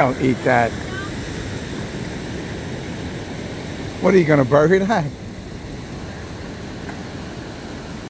Don't eat that. What are you going to bury that?